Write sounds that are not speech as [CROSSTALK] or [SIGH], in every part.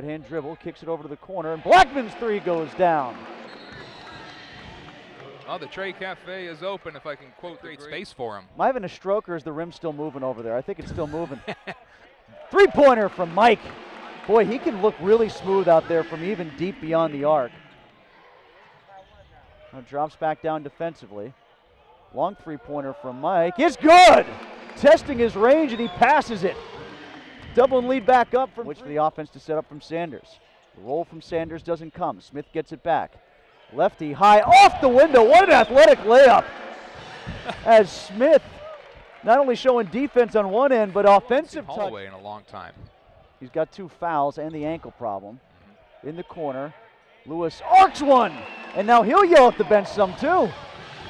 Right hand dribble, kicks it over to the corner, and Blackman's three goes down. Oh, the Trey Cafe is open. If I can quote, great space for him. Am I having a stroke or is the rim still moving over there? I think it's still moving. [LAUGHS] Three pointer from Mike. Boy, he can look really smooth out there from even deep beyond the arc. Now drops back down defensively. Long three pointer from Mike It's good. Testing his range and he passes it. Double and lead back up from which for the offense to set up from Sanders. The roll from Sanders doesn't come. Smith gets it back. Lefty high off the window. What an athletic layup. [LAUGHS] As Smith not only showing defense on one end, but offensive touch. Holloway in a long time. He's got two fouls and the ankle problem. In the corner, Lewis arcs one, and now he'll yell at the bench some too.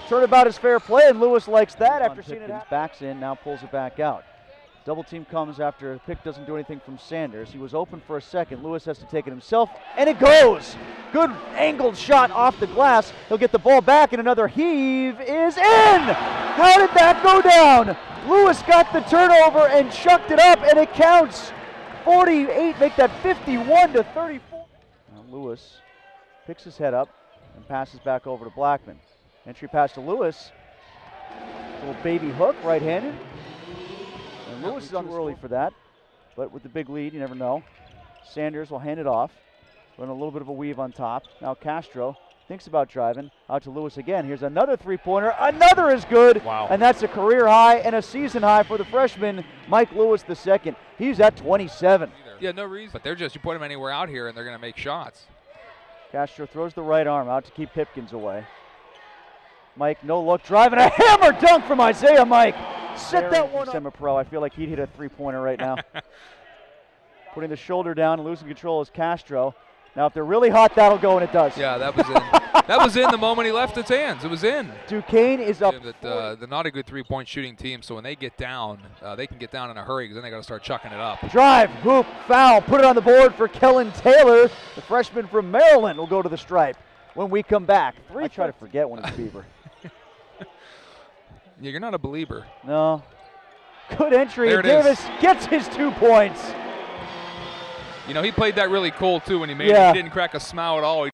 Turnabout is fair play, and Lewis likes that after seeing it. Backs in, now pulls it back out. Double team comes after pick doesn't do anything from Sanders. He was open for a second. Lewis has to take it himself, and it goes. Good angled shot off the glass. He'll get the ball back, and another heave is in. How did that go down? Lewis got the turnover and chucked it up, and it counts. 48 make that 51 to 34. Now Lewis picks his head up and passes back over to Blackman. Entry pass to Lewis. Little baby hook, right-handed. And Lewis is on early for that, but with the big lead, you never know. Sanders will hand it off. Run a little bit of a weave on top. Now Castro thinks about driving out to Lewis again. Here's another three-pointer. Another is good. Wow. And that's a career high and a season high for the freshman Mike Lewis the second. He's at 27. Yeah, no reason. But they're just you put them anywhere out here and they're going to make shots. Castro throws the right arm out to keep Pipkins away. Mike, no look, driving a hammer dunk from Isiaha Mike. Set that one up. Semi-pro. I feel like he'd hit a three-pointer right now. [LAUGHS] Putting the shoulder down and losing control is Castro. Now, if they're really hot, that'll go, and it does. Yeah, that was in. that was in the moment he left his hands. It was in. Duquesne is up. That, uh, they're not a good three-point shooting team, so when they get down, uh, they can get down in a hurry because then they got to start chucking it up. Drive, hoop, foul. Put it on the board for Kellen Taylor, the freshman from Maryland. Will go to the stripe when we come back. Three. I try to forget when it's Beaver. Yeah, you're not a believer. No. Good entry. Davis is. gets his two points. You know, he played that really cool too when he made yeah. it. He didn't crack a smile at all.